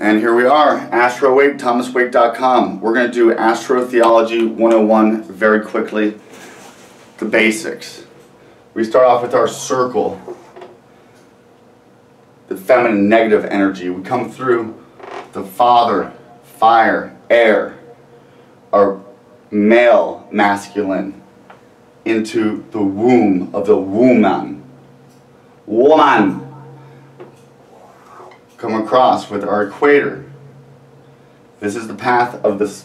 And here we are, AstroWake, thomaswake.com. We're going to do Astrotheology 101 very quickly. The basics. We start off with our circle, the feminine negative energy. We come through the father, fire, air, our male masculine, into the womb of the woman. Woman come across with our equator. This is the path of the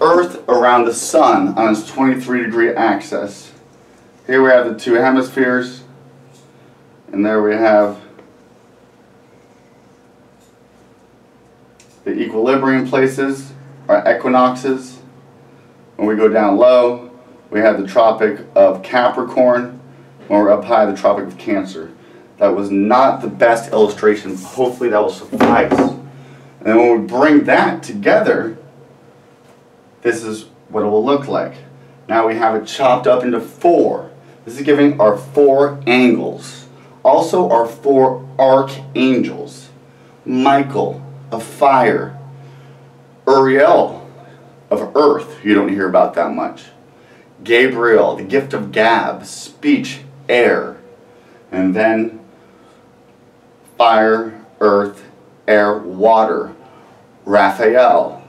Earth around the Sun on its 23 degree axis. Here we have the two hemispheres, and there we have the equilibrium places, our equinoxes. When we go down low, we have the Tropic of Capricorn. When we're up high, the Tropic of Cancer. That was not the best illustration. Hopefully that will suffice. And then when we bring that together, this is what it will look like. Now we have it chopped up into four. This is giving our four angles. Also our four archangels. Michael of fire. Uriel of earth. You don't hear about that much. Gabriel, the gift of gab, speech, air. And then fire, earth, air, water. Raphael.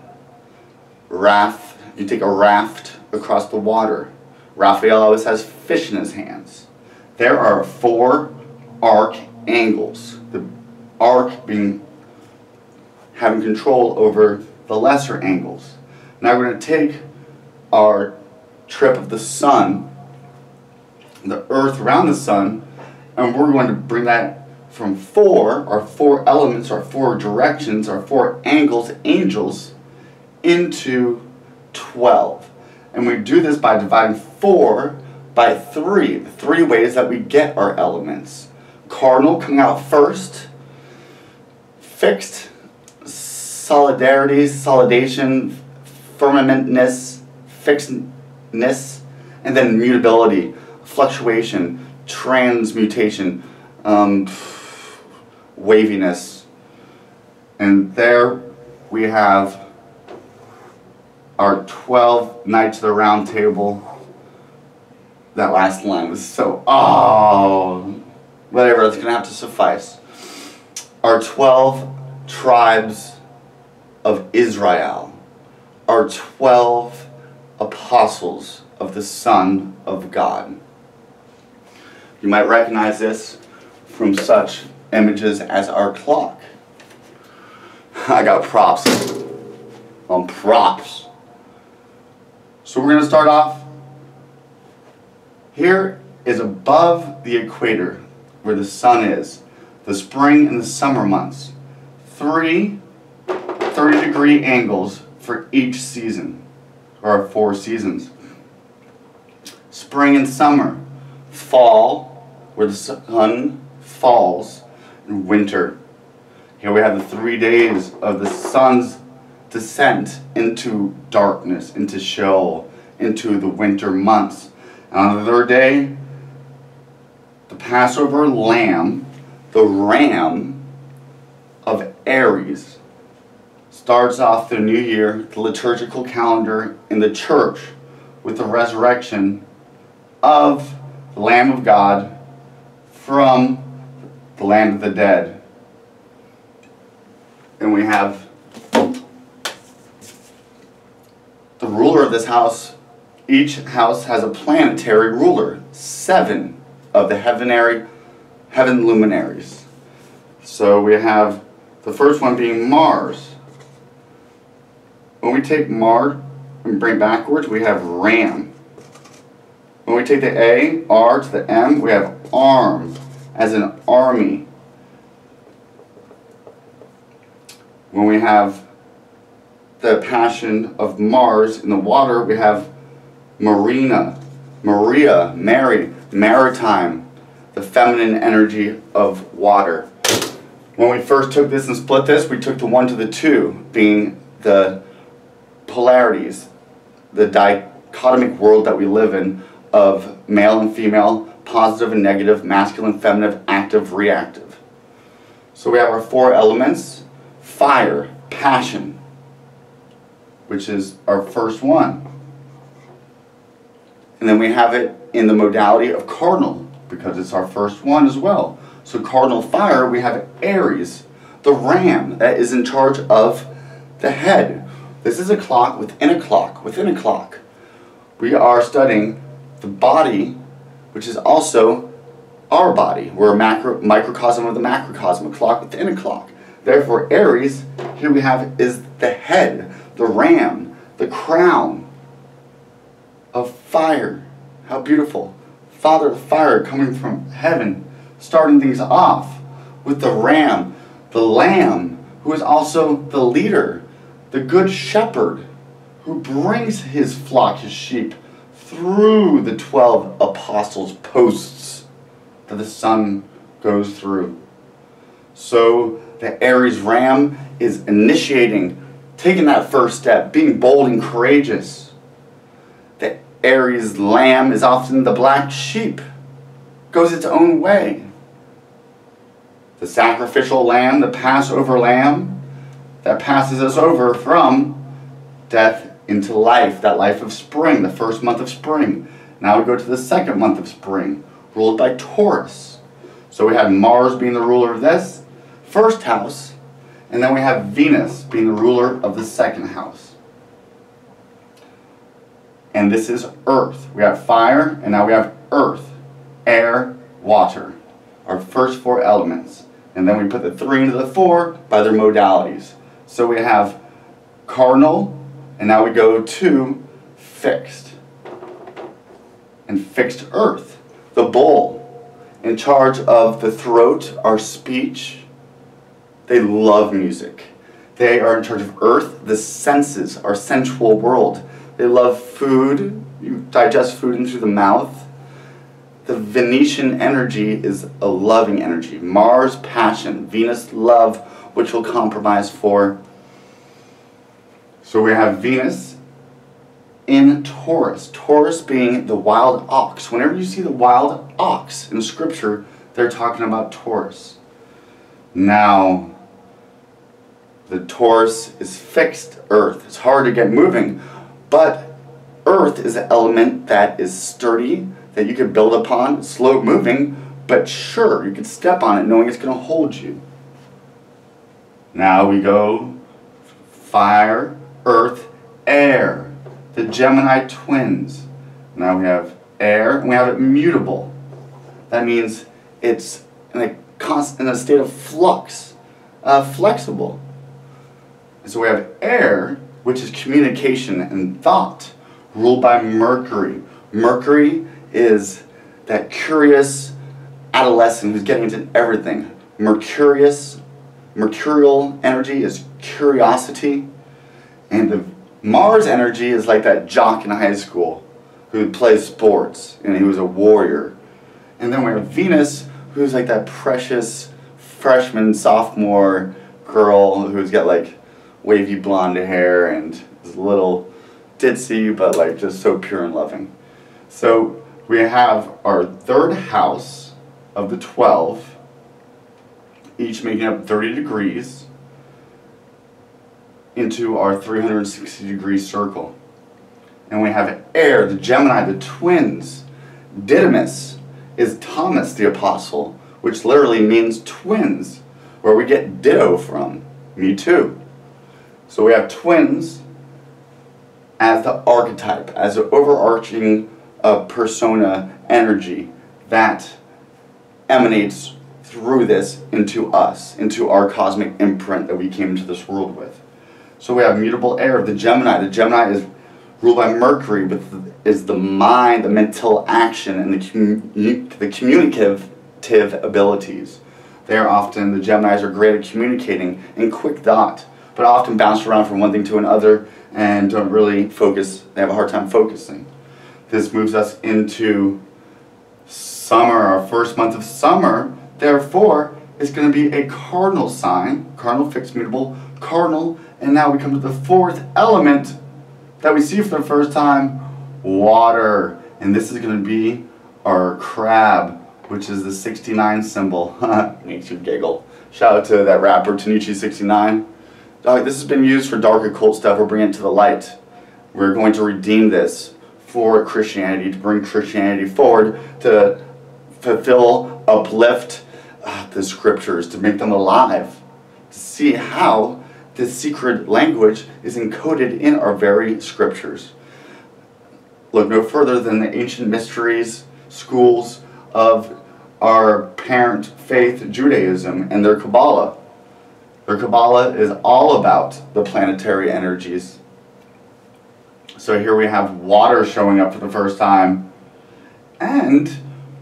Raft, you take a raft across the water. Raphael always has fish in his hands. There are four arc angles. The arc being having control over the lesser angles. Now we're going to take our trip of the sun, the earth around the sun, and we're going to bring that from four, our four elements, our four directions, our four angles, angels, into 12. And we do this by dividing 4 by 3, the three ways that we get our elements. Cardinal coming out first, fixed, solidarity, solidation, firmamentness, fixedness, and then mutability, fluctuation, transmutation. Um, waviness. And there we have our 12 Knights of the Round Table. That last line was so, oh, whatever, it's going to have to suffice. Our 12 tribes of Israel, our 12 apostles of the Son of God. You might recognize this from such images as our clock. I got props on props. So we're going to start off. Here is above the equator where the sun is, the spring and the summer months. Three 30 degree angles for each season, or four seasons. Spring and summer, fall, where the sun falls, winter. Here we have the three days of the sun's descent into darkness, into Sheol, into the winter months. And on the third day, the Passover lamb, the ram of Aries, starts off the new year, the liturgical calendar in the church, with the resurrection of the Lamb of God from the land of the dead. And we have the ruler of this house. Each house has a planetary ruler, seven of the heavenary, heaven luminaries. So we have the first one being Mars. When we take Mars and bring backwards, we have Ram. When we take the A, R to the M, we have Arm as an army. When we have the passion of Mars in the water, we have Marina, Maria, Mary, maritime, the feminine energy of water. When we first took this and split this, we took the 1 to the 2, being the polarities, the dichotomic world that we live in of male and female, positive and negative, masculine, feminine, active, reactive. So we have our four elements. Fire. passion, which is our first one. And then we have it in the modality of cardinal, because it's our first one as well. So cardinal fire, we have Aries, the ram that is in charge of the head. This is a clock within a clock within a clock. We are studying the body, which is also our body. We're a macro, microcosm of the macrocosm, a clock within a clock. Therefore, Aries, here we have, is the head, the ram, the crown of fire. How beautiful. Father of fire coming from heaven, starting things off with the ram, the lamb, who is also the leader, the good shepherd, who brings his flock, his sheep, through the 12 apostles' posts that the sun goes through. So the Aries ram is initiating, taking that first step, being bold and courageous. The Aries lamb is often the black sheep, goes its own way. The sacrificial lamb, the Passover lamb, that passes us over from death into life, that life of spring, the first month of spring. Now we go to the second month of spring, ruled by Taurus. So we have Mars being the ruler of this first house, and then we have Venus being the ruler of the second house. And this is earth. We have fire, and now we have earth, air, water. Our first four elements. And then we put the three into the four by their modalities. So we have cardinal, and now we go to fixed. And fixed earth, the bull, in charge of the throat, our speech. They love music. They are in charge of earth, the senses, our sensual world. They love food. You digest food in through the mouth. The Venetian energy is a loving energy. Mars, passion. Venus, love, which will compromise for. So we have Venus in Taurus. Taurus being the wild ox. Whenever you see the wild ox in Scripture, they're talking about Taurus. Now, the Taurus is fixed earth. It's hard to get moving, but earth is an element that is sturdy, that you can build upon, slow moving, but sure, you can step on it knowing it's going to hold you. Now we go fire, earth, air. The Gemini twins. Now we have air, and we have it mutable. That means it's in a, const, in a state of flux, uh, flexible. And so we have air, which is communication and thought, ruled by Mercury. Mercury is that curious adolescent who's getting into everything. Mercurius, mercurial energy is curiosity. And the Mars energy is like that jock in high school who plays sports and he was a warrior. And then we have Venus, who's like that precious freshman, sophomore girl who's got like wavy blonde hair and is a little ditzy, but like just so pure and loving. So we have our third house of the 12, each making up 30 degrees into our 360 degree circle. And we have air, the Gemini, the twins. Didymus is Thomas the Apostle, which literally means twins, where we get ditto from. Me too. So we have twins as the archetype, as an overarching uh, persona energy that emanates through this into us, into our cosmic imprint that we came into this world with. So we have mutable air, of the Gemini. The Gemini is ruled by Mercury, but is the mind, the mental action, and the, commu the communicative abilities. They are often, the Geminis are great at communicating and quick thought, but often bounce around from one thing to another and don't really focus, they have a hard time focusing. This moves us into summer, our first month of summer. Therefore, it's going to be a cardinal sign, cardinal fixed mutable, cardinal and now we come to the fourth element that we see for the first time, water. And this is going to be our crab, which is the 69 symbol. Makes you giggle. Shout out to that rapper, Tekashi69. uh, this has been used for dark occult stuff. We're bringing it to the light. We're going to redeem this for Christianity, to bring Christianity forward, to fulfill, uplift uh, the scriptures, to make them alive, to see how this secret language is encoded in our very scriptures. Look no further than the ancient mysteries schools of our parent faith, Judaism, and their Kabbalah. Their Kabbalah is all about the planetary energies. So here we have water showing up for the first time. And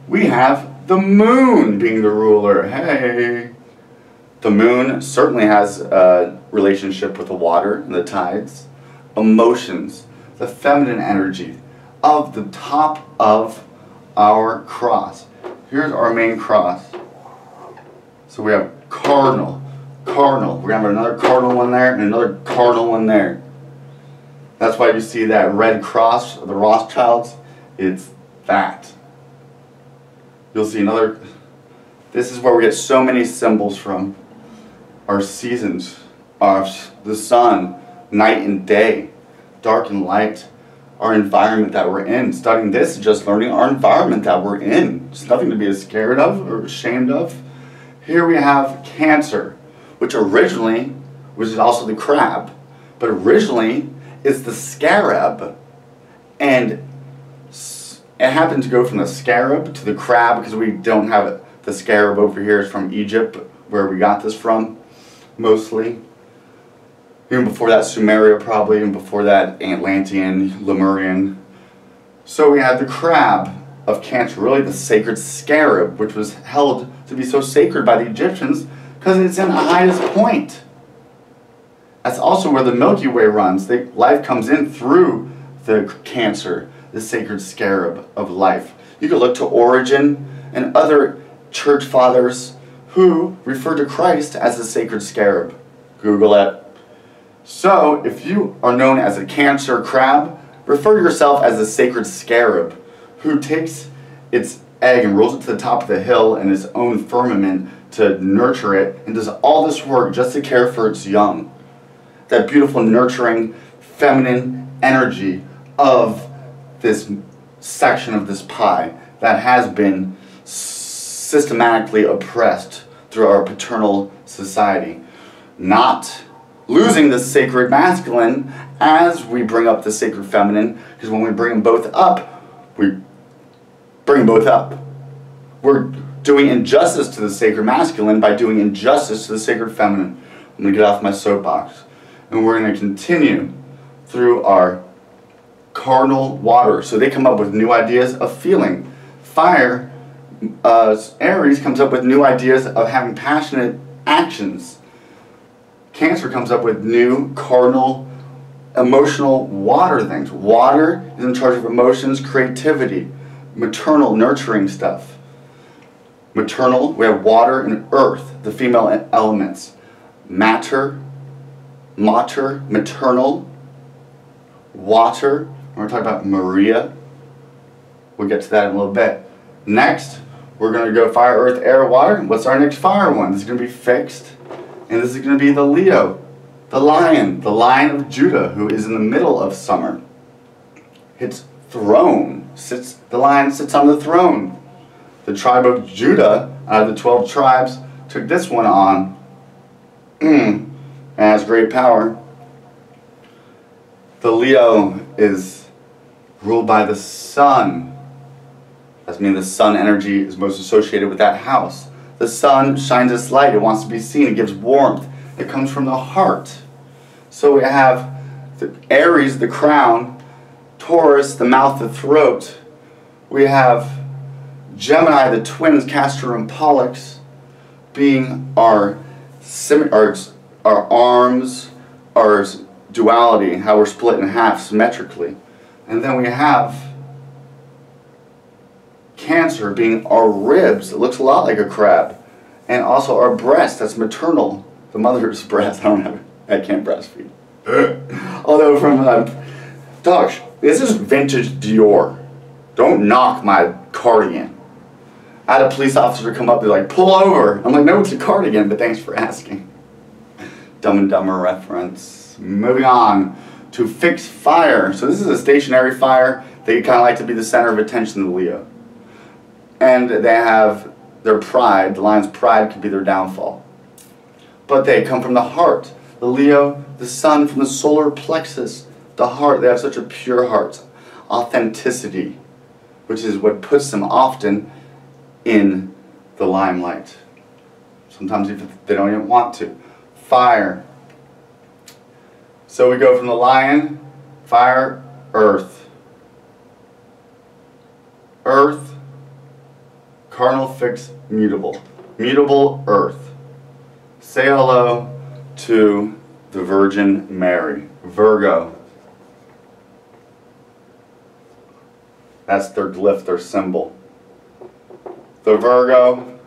we have the moon being the ruler. Hey! The moon certainly has a relationship with the water and the tides, emotions, the feminine energy of the top of our cross. Here's our main cross. So we have cardinal, cardinal. We're going to have another cardinal one there and another cardinal one there. That's why you see that red cross of the Rothschilds. It's that. You'll see another. This is where we get so many symbols from. Our seasons, our, the sun, night and day, dark and light, our environment that we're in. Studying this is just learning our environment that we're in. It's nothing to be scared of or ashamed of. Here we have Cancer, which originally was also the crab, but originally is the scarab. And it happened to go from the scarab to the crab because we don't have it. The scarab over here is from Egypt, where we got this from, mostly. Even before that, Sumeria probably, and before that, Atlantean, Lemurian. So we had the crab of Cancer, really the sacred scarab, which was held to be so sacred by the Egyptians because it's in the highest point. That's also where the Milky Way runs. The, life comes in through the Cancer, the sacred scarab of life. You could look to Origen and other church fathers who refer to Christ as the sacred scarab. Google it. So, if you are known as a cancer crab, refer yourself as a sacred scarab who takes its egg and rolls it to the top of the hill in its own firmament to nurture it and does all this work just to care for its young. That beautiful, nurturing, feminine energy of this section of this pie that has been systematically oppressed through our paternal society. Not losing the sacred masculine as we bring up the sacred feminine, because when we bring them both up, we bring them both up. We're doing injustice to the sacred masculine by doing injustice to the sacred feminine. I'm going to get off my soapbox. And we're going to continue through our cardinal water. So they come up with new ideas of feeling. Fire, uh, Aries comes up with new ideas of having passionate actions. Cancer comes up with new cardinal emotional water things. Water is in charge of emotions, creativity, maternal, nurturing stuff. Maternal, we have water and earth, the female elements. Matter, mater, maternal, water. We're going to talk about Maria. We'll get to that in a little bit. Next, we're going to go fire, earth, air, water. What's our next fire one? This is going to be fixed. And this is going to be the Leo, the lion, the lion of Judah, who is in the middle of summer. Its throne sits, the lion sits on the throne. The tribe of Judah, out of the 12 tribes, took this one on. Mm, and has great power. The Leo is ruled by the sun. That means the sun energy is most associated with that house. The sun shines its light. It wants to be seen. It gives warmth. It comes from the heart. So we have the Aries, the crown, Taurus, the mouth, the throat. We have Gemini, the twins, Castor and Pollux, being our, our, our arms, our duality, how we're split in half symmetrically. And then we have Cancer being our ribs. It looks a lot like a crab. And also our breast, that's maternal. The mother's breast. I don't have I can't breastfeed. Although from uh, Dosh, this is vintage Dior. Don't knock my cardigan. I had a police officer come up, they're like, pull over. I'm like, no, it's a cardigan, but thanks for asking. Dumb and Dumber reference. Moving on to fix fire. So this is a stationary fire. They kind of like to be the center of attention, the Leo. And they have their pride. The lion's pride could be their downfall. But they come from the heart. The Leo, the sun from the solar plexus. The heart, they have such a pure heart. Authenticity, which is what puts them often in the limelight. Sometimes if they don't even want to. Fire. So we go from the lion, fire, earth. Earth, cardinal fixed, mutable. Mutable earth. Say hello to the Virgin Mary. Virgo. That's their glyph, their symbol. The Virgo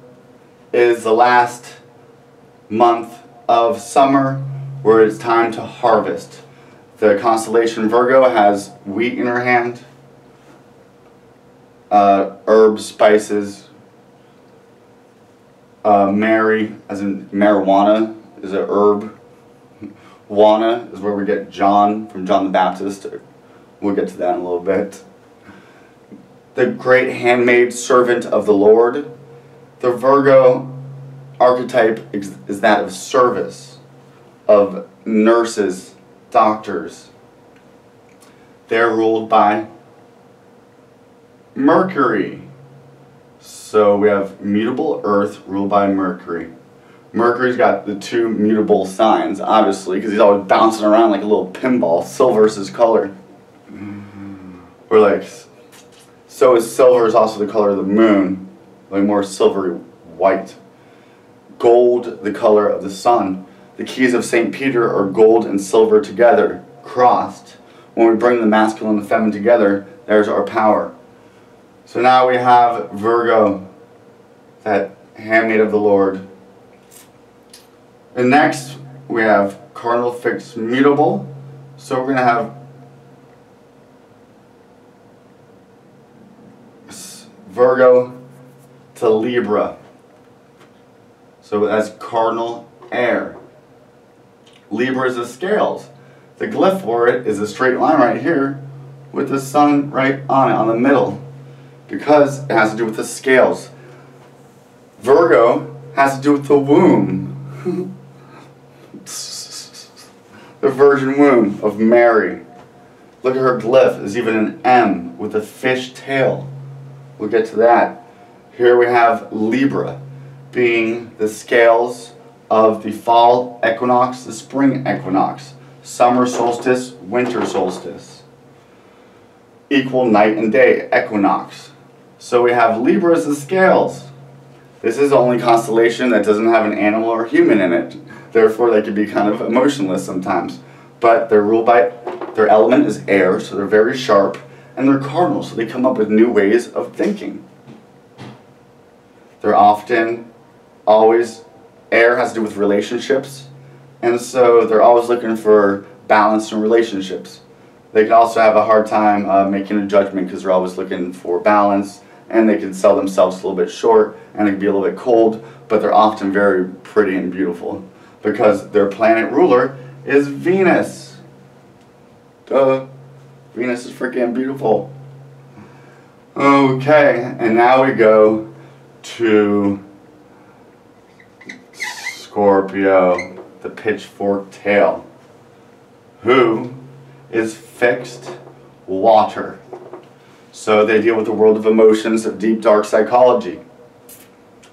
is the last month of summer where it's time to harvest. The constellation Virgo has wheat in her hand, uh, herbs, spices. Uh, Mary, as in marijuana, is a herb. Juana is where we get John from John the Baptist. We'll get to that in a little bit. The great handmaid servant of the Lord. The Virgo archetype is that of service, of nurses, doctors. They're ruled by Mercury. So we have mutable Earth ruled by Mercury. Mercury's got the two mutable signs, obviously, because he's always bouncing around like a little pinball. Silver's his color. Mm-hmm. We're like, so is silver is also the color of the moon, like more silvery white. Gold, the color of the sun. The keys of St. Peter are gold and silver together, crossed. When we bring the masculine and the feminine together, there's our power. So now we have Virgo, that handmaid of the Lord. And next, we have cardinal fixed mutable. So we're going to have Virgo to Libra. So that's cardinal air. Libra is the scales. The glyph for it is a straight line right here with the sun right on it, on the middle. Because it has to do with the scales. Virgo has to do with the womb. the virgin womb of Mary. Look at her glyph. Is even an M with a fish tail. We'll get to that. Here we have Libra being the scales of the fall equinox, the spring equinox, summer solstice, winter solstice. Equal night and day, equinox. So we have Libra as scales. This is the only constellation that doesn't have an animal or human in it. Therefore, they can be kind of emotionless sometimes. But they're ruled by, their element is air, so they're very sharp and they're cardinals, so they come up with new ways of thinking. They're often always, air has to do with relationships, and so they're always looking for balance in relationships. They can also have a hard time uh, making a judgment because they're always looking for balance, and they can sell themselves a little bit short, and it can be a little bit cold, but they're often very pretty and beautiful because their planet ruler is Venus. Duh. Venus is freaking beautiful. Okay, and now we go to Scorpio, the pitchfork tail, who is fixed water. So they deal with the world of emotions, of deep dark psychology.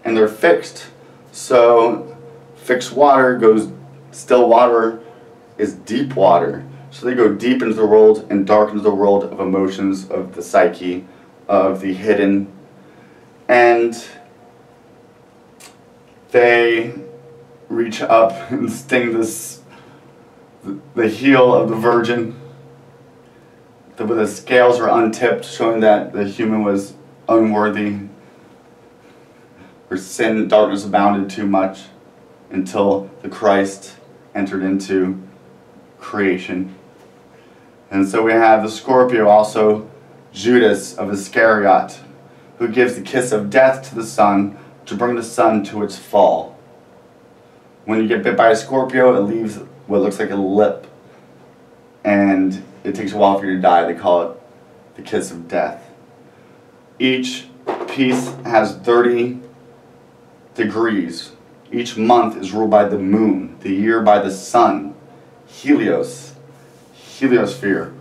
And they're fixed. So fixed water goes, still water is deep water. So they go deep into the world and dark into the world of emotions, of the psyche, of the hidden. And they reach up and sting this, the heel of the virgin. The, the scales were untipped, showing that the human was unworthy. Her sin, and darkness abounded too much until the Christ entered into creation. And so we have the Scorpio also, Judas of Iscariot, who gives the kiss of death to the sun to bring the sun to its fall. When you get bit by a Scorpio, it leaves what looks like a lip. And it takes a while for you to die. They call it the kiss of death. Each piece has 30 degrees. Each month is ruled by the moon, the year by the sun, Helios, heliosphere,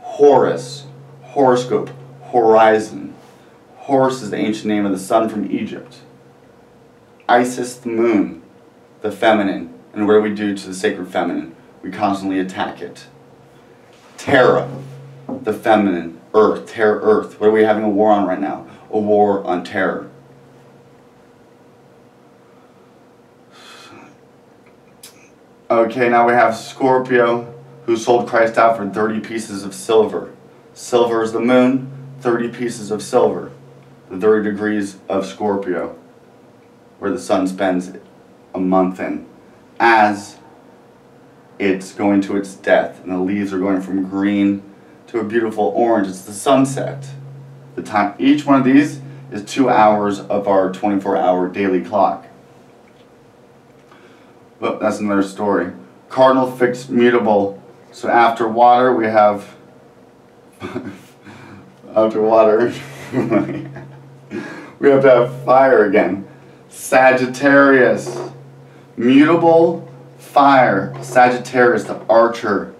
Horus, horoscope, horizon. Horus is the ancient name of the sun from Egypt. Isis, the moon, the feminine. And what do we do to the sacred feminine? We constantly attack it. Terra, the feminine, earth, terror, earth. What are we having a war on right now? A war on terror. Okay, now we have Scorpio, who sold Christ out for 30 pieces of silver. Silver is the moon, 30 pieces of silver. The 30 degrees of Scorpio, where the sun spends a month in. As it's going to its death, and the leaves are going from green to a beautiful orange. It's the sunset. The time each one of these is two hours of our 24-hour daily clock. But that's another story. Cardinal fixed mutable. So after water we have after water we have to have fire again. Sagittarius. Mutable fire. Sagittarius, the archer.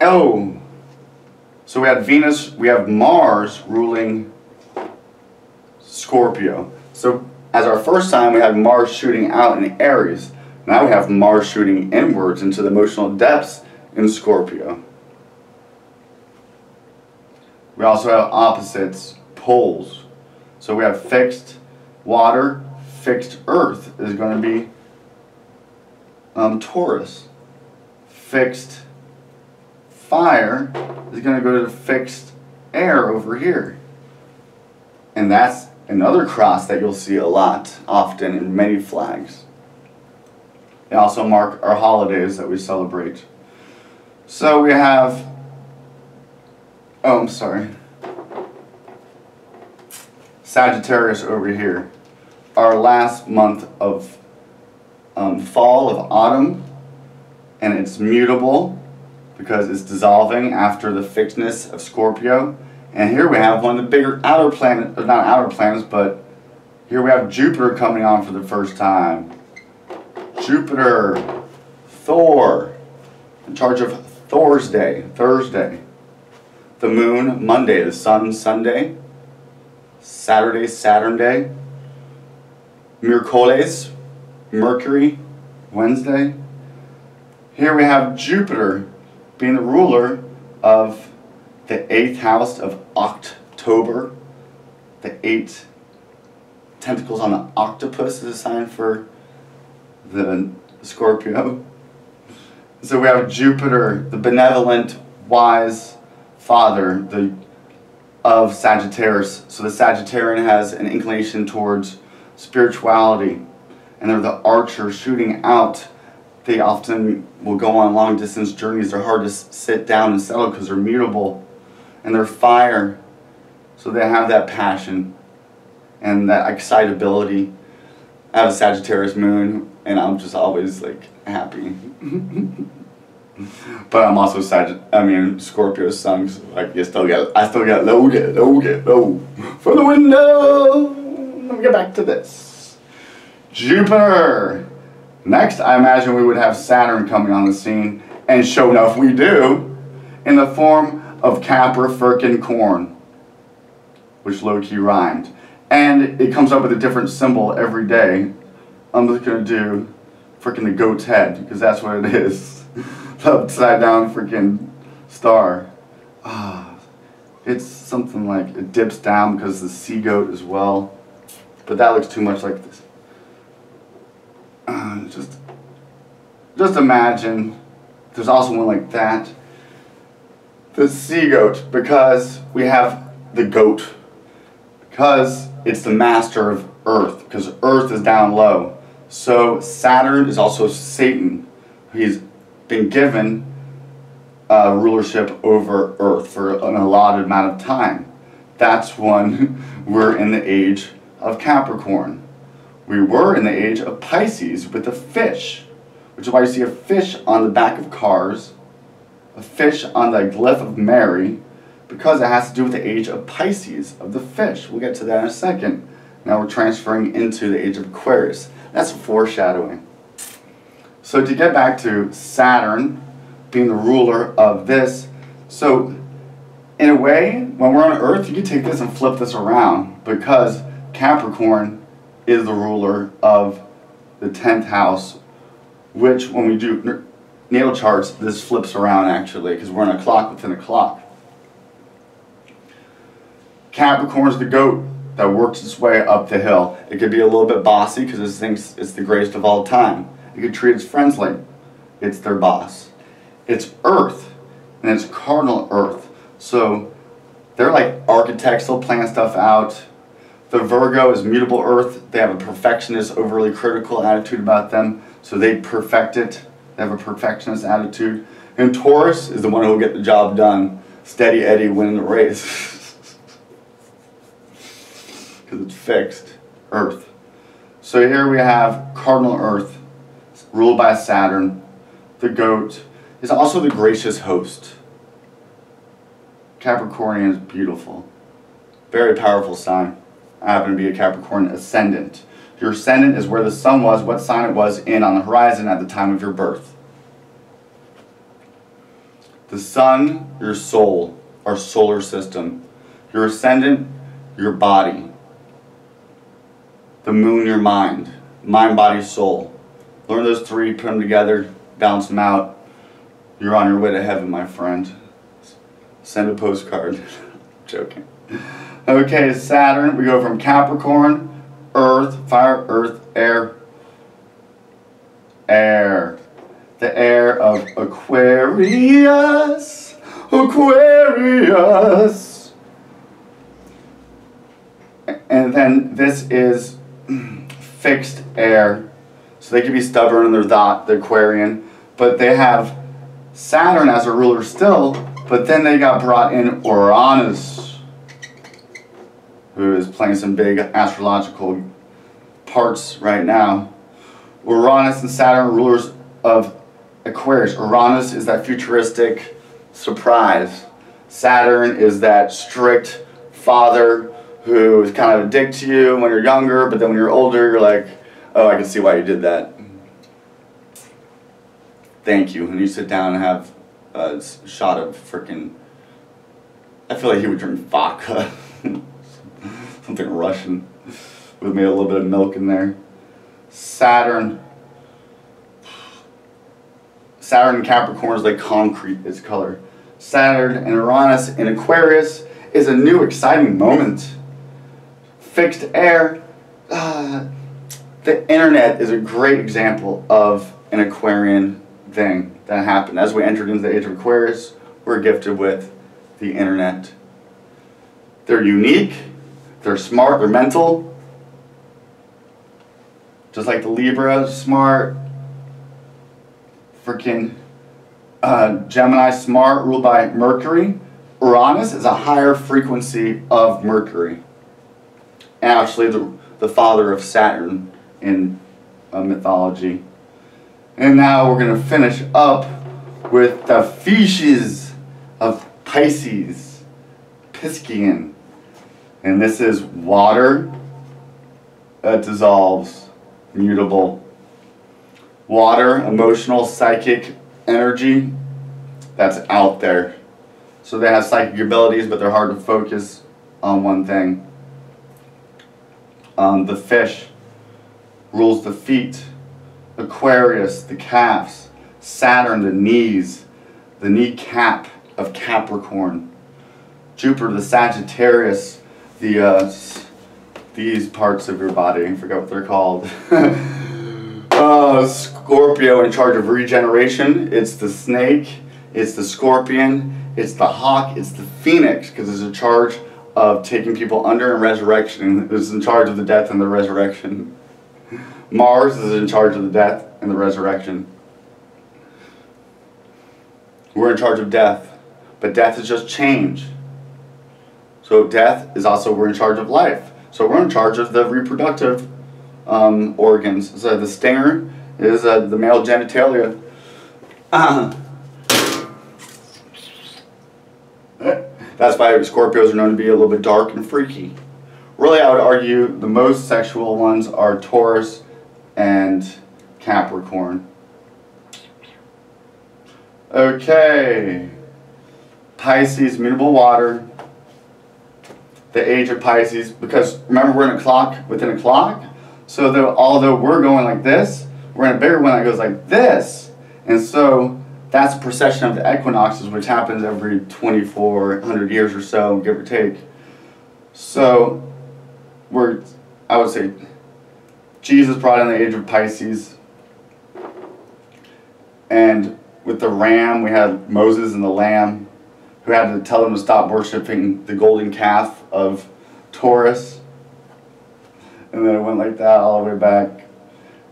Oh. So we have Venus, we have Mars ruling Scorpio. So as our first sign, we had Mars shooting out in Aries. Now we have Mars shooting inwards into the emotional depths in Scorpio. We also have opposites, poles. So we have fixed water, fixed earth is going to be um, Taurus. Fixed fire is going to go to the fixed air over here. And that's another cross that you'll see a lot, often in many flags. They also mark our holidays that we celebrate. So we have, oh, I'm sorry, Sagittarius over here. Our last month of um, fall, of autumn, and it's mutable because it's dissolving after the fixedness of Scorpio. And here we have one of the bigger outer planets, not outer planets, but here we have Jupiter coming on for the first time. Jupiter, Thor, in charge of Thursday, Thursday. The moon, Monday, the sun, Sunday. Saturday, Saturn Day. Mercoles, Mercury, Wednesday. Here we have Jupiter being the ruler of the eighth house of October. The eight tentacles on the octopus is a sign for the Scorpio. So we have Jupiter, the benevolent, wise father the, of Sagittarius. So the Sagittarian has an inclination towards spirituality. And they're the archer shooting out they often will go on long distance journeys. They're hard to sit down and settle because they're mutable and they're fire. So they have that passion and that excitability. I have a Sagittarius moon and I'm just always like happy. but I'm also Sag I mean Scorpio sun, so like you still get I still get loaded, loaded, low for the window. Let me get back to this. Jupiter. Next, I imagine we would have Saturn coming on the scene, and sure enough, we do, in the form of Capra Firkin corn, which low-key rhymed. And it comes up with a different symbol every day. I'm just to do freaking the goat's head, because that's what it is. the upside down freaking star. Ah, it's something like, it dips down because the sea goat as well. But that looks too much like this. Just, just imagine, there's also one like that. The sea goat because we have the goat because it's the master of earth because earth is down low. So saturn is also satan. He's been given uh, rulership over earth for an allotted amount of time. That's when we're in the age of capricorn We were in the age of Pisces with the fish, which is why you see a fish on the back of cars, a fish on the glyph of Mary, because it has to do with the age of Pisces, of the fish. We'll get to that in a second. Now we're transferring into the age of Aquarius. That's foreshadowing. So to get back to Saturn being the ruler of this, so in a way, when we're on Earth, you can take this and flip this around because Capricorn is the ruler of the 10th house, which when we do natal charts, this flips around actually because we're in a clock within a clock. Capricorn is the goat that works its way up the hill. It could be a little bit bossy because it thinks it's the greatest of all time. It could treat its friends like it's their boss. It's Earth, and it's cardinal Earth. So they're like architects, they'll plan stuff out. The Virgo is mutable Earth. They have a perfectionist, overly critical attitude about them, so they perfect it. They have a perfectionist attitude. And Taurus is the one who will get the job done. Steady Eddie winning the race. because it's fixed, Earth. So here we have cardinal Earth, ruled by Saturn. The goat is also the gracious host. Capricornian is beautiful. Very powerful sign. I happen to be a Capricorn ascendant. Your ascendant is where the sun was, what sign it was in on the horizon at the time of your birth. The sun, your soul, our solar system. Your ascendant, your body the moon, your mind. Mind, body, soul. Learn those three, put them together, balance them out. You're on your way to heaven, my friend. Send a postcard. Joking. Okay, Saturn. We go from Capricorn, Earth, fire, Earth, air, air. The air of Aquarius. Aquarius. And then this is fixed air. So they can be stubborn in their thought, the Aquarian. But they have Saturn as a ruler still, but then they got brought in Uranus, who is playing some big astrological parts right now. Uranus and Saturn rulers of Aquarius. Uranus is that futuristic surprise. Saturn is that strict father who is kind of a dick to you when you're younger, but then when you're older, you're like, oh, I can see why you did that. Thank you. And you sit down and have a shot of freaking. I feel like he would drink vodka. Something Russian. With maybe a little bit of milk in there. Saturn. Saturn and Capricorn is like concrete, its color. Saturn and Uranus in Aquarius is a new exciting moment fixed air. Uh, the internet is a great example of an Aquarian thing that happened. As we entered into the age of Aquarius, we're gifted with the internet. They're unique, they're smart, they're mental. Just like the Libra, smart. Freaking uh, Gemini, smart, ruled by Mercury. Uranus is a higher frequency of Mercury actually the, the father of Saturn in uh, mythology. And now we're going to finish up with the fishes of Pisces, Piscean. And this is water that dissolves, mutable. Water, emotional, psychic energy, that's out there. So they have psychic abilities, but they're hard to focus on one thing. Um, the fish rules the feet, Aquarius, the calves, Saturn, the knees, the kneecap of Capricorn, Jupiter, the Sagittarius, the uh, these parts of your body, I forgot what they're called. uh, Scorpio in charge of regeneration. It's the snake, it's the scorpion, it's the hawk, it's the phoenix, because it's in charge of taking people under and resurrection It's in charge of the death and the resurrection. Mars is in charge of the death and the resurrection. We're in charge of death, but death is just change. So death is also we're in charge of life. So we're in charge of the reproductive um, organs. So the stinger is uh, the male genitalia. That's why Scorpios are known to be a little bit dark and freaky. Really, I would argue the most sexual ones are Taurus and Capricorn. Okay. Pisces, mutable water. The age of Pisces, because remember we're in a clock within a clock. So that although we're going like this, we're in a bigger one that goes like this. And so that's a precession of the equinoxes, which happens every 2,400 years or so, give or take. So we're, I would say, Jesus brought in the age of Pisces. And with the ram, we had Moses and the lamb who had to tell them to stop worshiping the golden calf of Taurus. And then it went like that all the way back.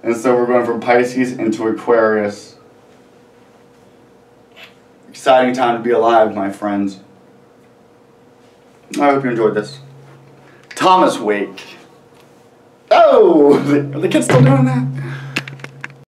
And so we're going from Pisces into Aquarius. Exciting time to be alive, my friends. I hope you enjoyed this. Thomas Wake. Oh, are the kids still doing that?